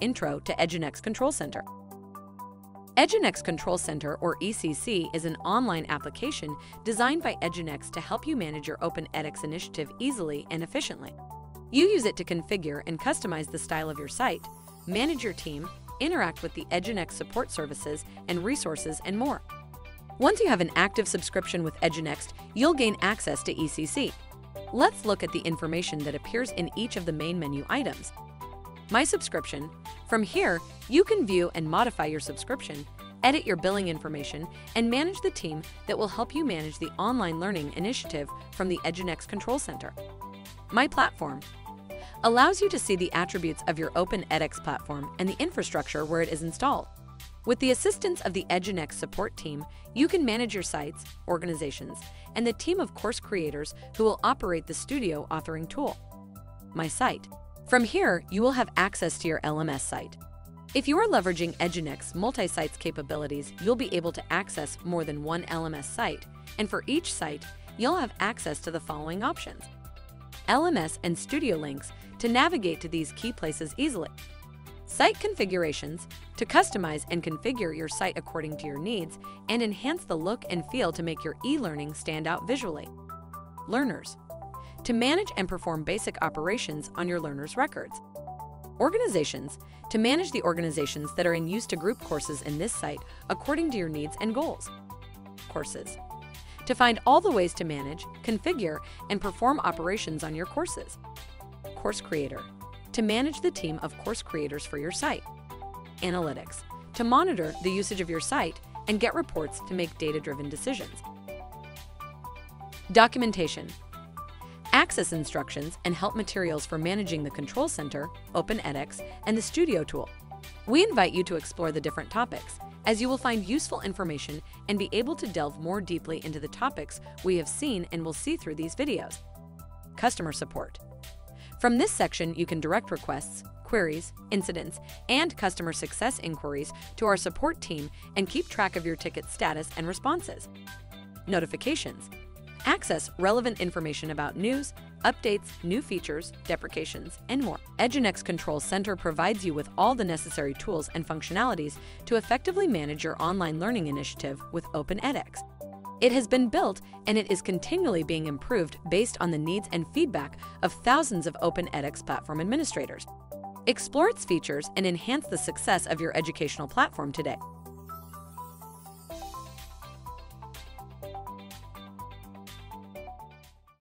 Intro to eduNEXT Control Center. eduNEXT Control Center, or ECC, is an online application designed by eduNEXT to help you manage your Open edX initiative easily and efficiently. You use it to configure and customize the style of your site, manage your team, interact with the eduNEXT support services and resources, and more. Once you have an active subscription with eduNEXT, you'll gain access to ECC. Let's look at the information that appears in each of the main menu items. My subscription. From here, you can view and modify your subscription, edit your billing information, and manage the team that will help you manage the online learning initiative from the eduNEXT Control Center. My platform allows you to see the attributes of your Open edX platform and the infrastructure where it is installed. With the assistance of the eduNEXT support team, you can manage your sites, organizations, and the team of course creators who will operate the studio authoring tool. My site. From here, you will have access to your LMS site. If you are leveraging eduNEXT multi-sites capabilities, you'll be able to access more than one LMS site, and for each site, you'll have access to the following options. LMS and studio links to navigate to these key places easily. Site configurations to customize and configure your site according to your needs and enhance the look and feel to make your e-learning stand out visually. Learners to manage and perform basic operations on your learners' records. Organizations to manage the organizations that are in use to group courses in this site according to your needs and goals. Courses to find all the ways to manage, configure, and perform operations on your courses. Course Creator to manage the team of course creators for your site. Analytics to monitor the usage of your site and get reports to make data-driven decisions. Documentation access instructions and help materials for managing the Control Center, Open edX, and the Studio tool. We invite you to explore the different topics, as you will find useful information and be able to delve more deeply into the topics we have seen and will see through these videos. Customer Support from this section, you can direct requests, queries, incidents, and customer success inquiries to our support team and keep track of your ticket status and responses. Notifications. Access relevant information about news, updates, new features, deprecations, and more. eduNEXT Control Center provides you with all the necessary tools and functionalities to effectively manage your online learning initiative with Open edX. It has been built and it is continually being improved based on the needs and feedback of thousands of Open edX platform administrators. Explore its features and enhance the success of your educational platform today.